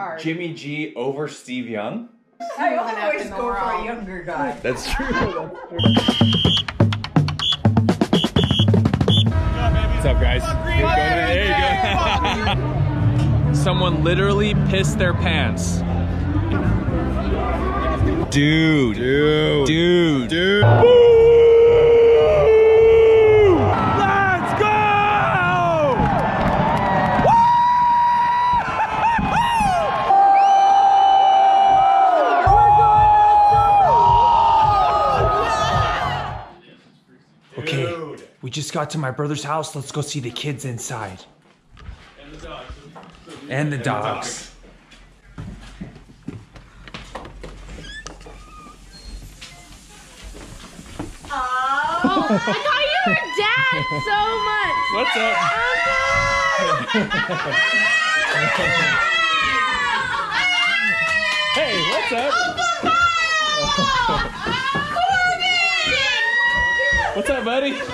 hard. Jimmy G over Steve Young? I always in the go for a younger guy. That's true. What's up, guys? Good, go to- there you go. Someone literally pissed their pants. Dude. Dude. Dude. Dude. Let's just got to my brother's house. Let's go see the kids inside. And the dogs. Oh, I thought you were dad so much. What's up? Hey, what's up? What's up, buddy? Corbin's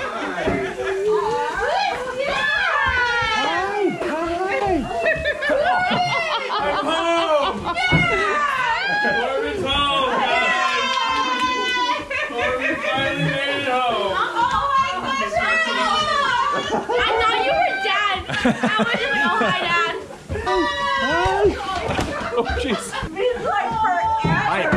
home, guys. Corbin finally made it home. I thought you were dad. I was just like, oh, hi, dad. Oh, jeez. It's like forever.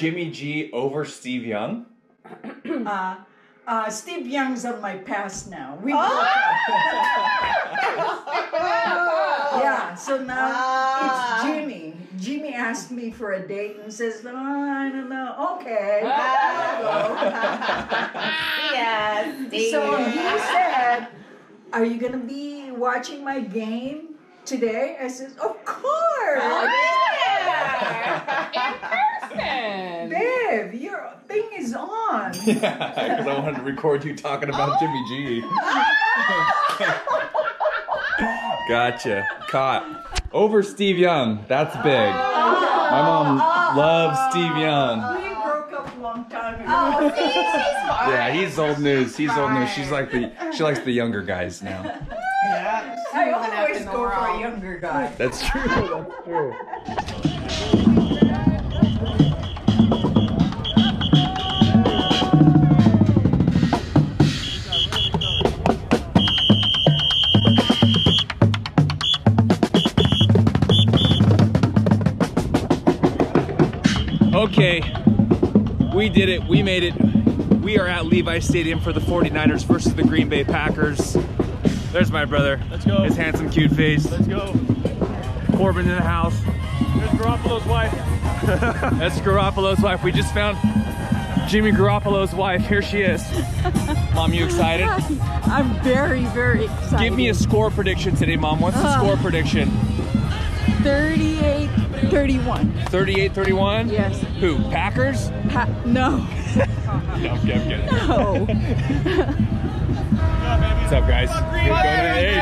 Jimmy G over Steve Young? Uh, uh, Steve Young's on my past now. We Oh! broke. Yeah, so now Ah. it's Jimmy. Jimmy asked me for a date and says, oh, I don't know. Okay. Yes. So he said, Are you going to be watching my game today? I says, Of course. Your thing is on. Yeah, because I wanted to record you talking about Jimmy G. gotcha. Caught. Over Steve Young. That's big. Oh. My mom loves Steve oh. Young. We broke up a long time ago. Oh, see, she's fine. Yeah, he's old news. He's old news. She's like the she likes the younger guys now. Yeah. I always in go for a younger guy. That's true. That's true. Did it. We made it. We are at Levi Stadium for the 49ers versus the Green Bay Packers. There's my brother. Let's go. His handsome, cute face. Let's go. Corbin in the house. There's Garoppolo's wife. That's Garoppolo's wife. We just found Jimmy Garoppolo's wife. Here she is. Mom, you excited? I'm very, very excited. Give me a score prediction today, Mom. What's the Uh. score prediction? 38 31. 38 31? Yes. Who? Packers? Ha- no. No, I'm kidding. I'm kidding. No. What's up, guys? Good, go to- there you go.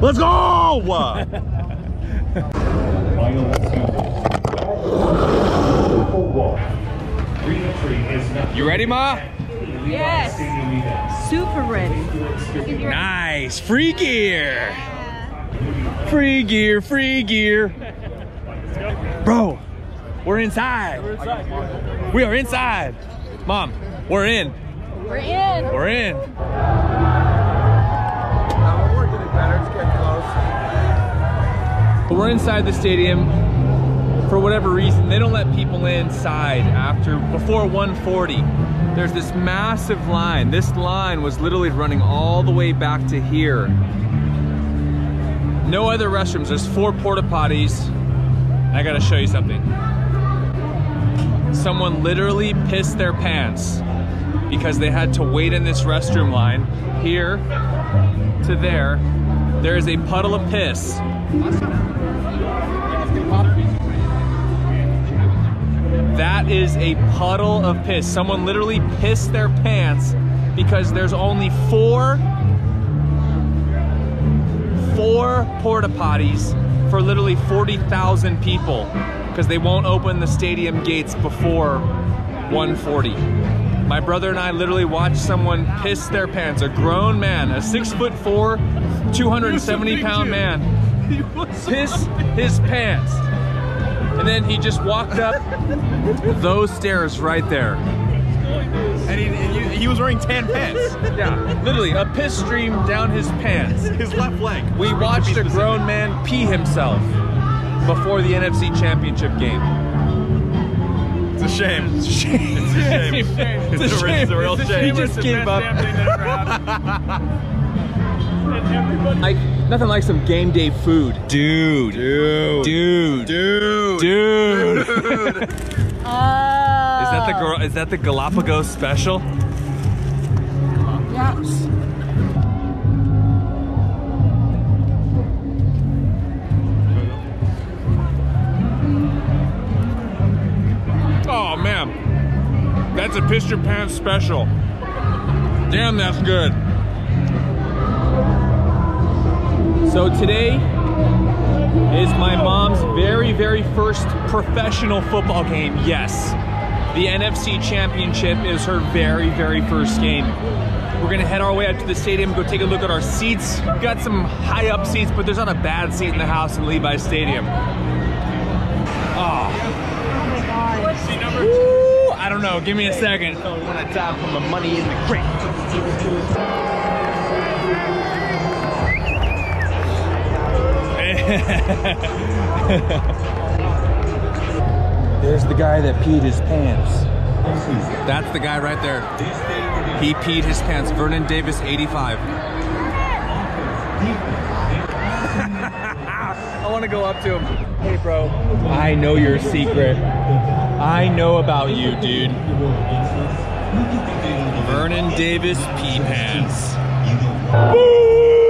Let's go! You ready, Ma? Yes. Super ready. Nice. Free gear. Free gear, free gear. Bro, we're inside. We are inside. Mom, we're in. We're in. We're in. We're inside the stadium. For whatever reason, they don't let people inside after before 140. There's this massive line. This line was literally running all the way back to here. No other restrooms. There's four porta potties. I gotta show you something. Someone literally pissed their pants because they had to wait in this restroom line here to there. There is a puddle of piss. That is a puddle of piss. Someone literally pissed their pants because there's only four four porta potties for literally 40,000 people because they won't open the stadium gates before 140. My brother and I literally watched someone piss their pants. A grown man, a six foot four, 270 pound man, piss his pants. And then he just walked up those stairs right there. And he, and you- he was wearing tan pants. Yeah, literally a piss stream down his pants. His left leg. We watched a grown man pee himself before the NFC Championship game. It's a shame. It's a shame. It's a shame. It's a It's a, shame. it's a real shame. He just gave up. Like nothing like some game day food. Dude. Dude. Dude. Dude. Dude. Oh. Is that the girl? Is that the Galapagos special? Yes. Oh man, that's a piss your pants special. Damn, that's good. So today is my mom's very, very first professional football game. Yes, the NFC Championship is her very, very first game. We're gonna head our way up to the stadium, go take a look at our seats. We've got some high up seats, but there's not a bad seat in the house in Levi Stadium. Oh. Woo, I don't know. Give me a second. When I die from the money in the crate. There's the guy that peed his pants. That's the guy right there. He peed his pants. Vernon Davis, 85. I want to go up to him. Hey, bro. I know your secret. I know about you, dude. Vernon Davis pee pants. Boo!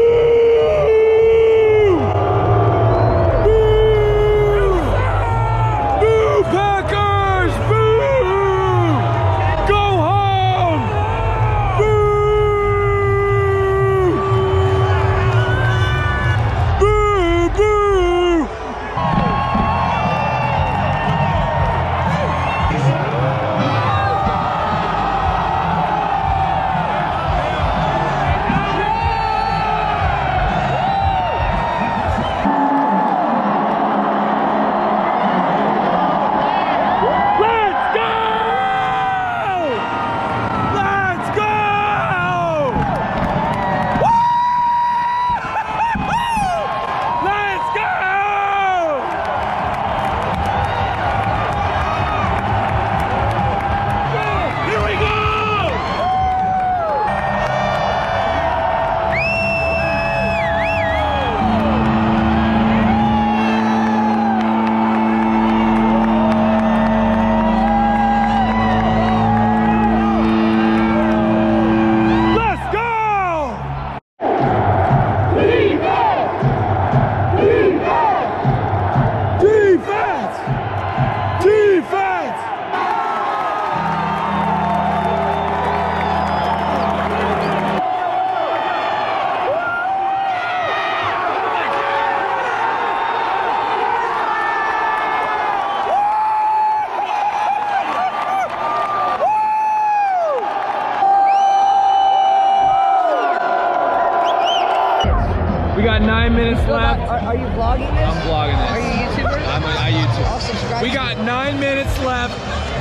Vlogging this? I'm vlogging this. Are you a YouTuber? I'm a, I YouTube. I'll subscribe. We got nine minutes left.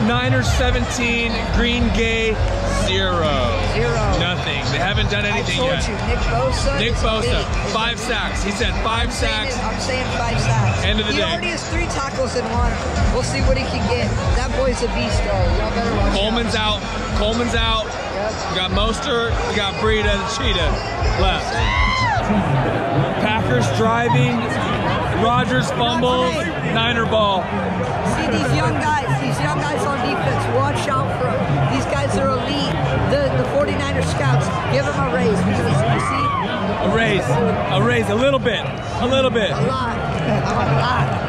Niners 17, Green Gay zero. Zero. Nothing. They haven't done I anything told yet. you, Nick Bosa. Nick Bosa. Five sacks. He said five I'm sacks. it- I'm saying five sacks. End of the he day. already has three tackles in one. We'll see what he can get. That boy's a beast, though. Y'all better watch Coleman's out. Coleman's out. We got Mostert. We got Breida, the cheetah left. Packers driving. Rodgers fumbles. Niner ball. See these young guys, these young guys on defense, watch out for them. These guys are elite. The, the 49er scouts, give them a raise you see, A raise. A raise. A little bit. A little bit. a lot, a lot.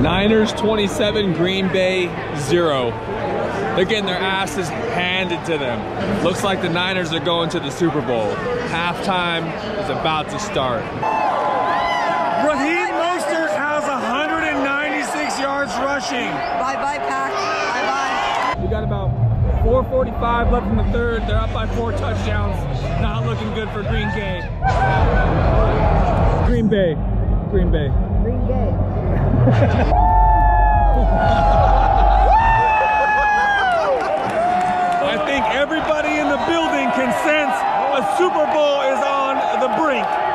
Niners 27, Green Bay 0. They're getting their asses handed to them. Looks like the Niners are going to the Super Bowl. Halftime is about to start. Yards rushing. Bye bye, Pack. Bye bye. We got about 4.45 left in the third. They're up by four touchdowns. Not looking good for Green Bay. Green Bay. Green Bay. Green Bay. I think everybody in the building can sense a Super Bowl is on the brink.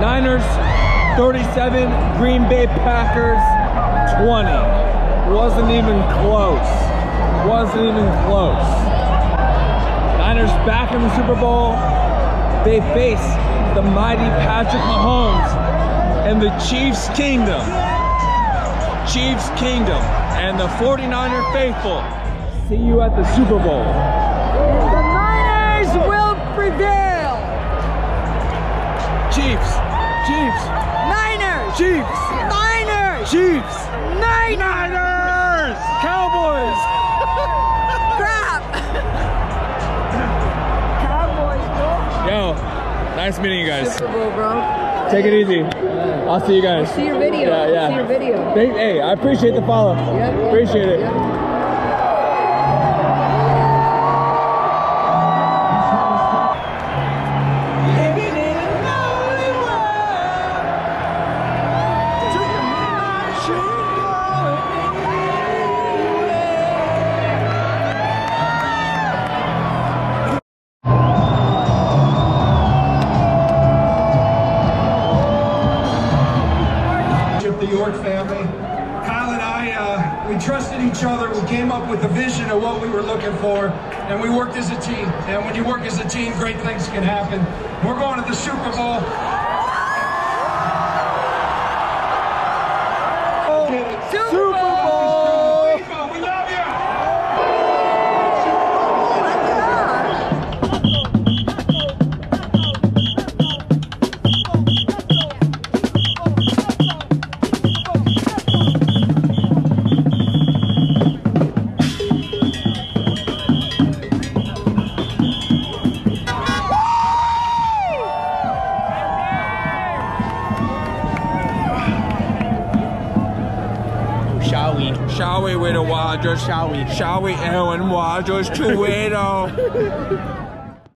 Niners 37, Green Bay Packers 20. Wasn't even close. Wasn't even close. Niners back in the Super Bowl. They face the mighty Patrick Mahomes and the Chiefs Kingdom. Chiefs Kingdom and the 49er faithful. See you at the Super Bowl. The Niners will prevail! Chiefs, Chiefs, Niners! Chiefs, Niners! Chiefs. Niners! Cowboys! Crap! Cowboys, bro. Yo, nice meeting you guys. Super Bowl, bro. Take it easy. I'll see you guys. See your video. Yeah, yeah. See your video. Hey, hey, I appreciate the follow. Yeah, yeah, appreciate it. yeah. York family. Kyle and I, uh, we trusted each other. We came up with a vision of what we were looking for, and we worked as a team. And when you work as a team, great things can happen. We're going to the Super Bowl. We? Aaron Wadgers to it all.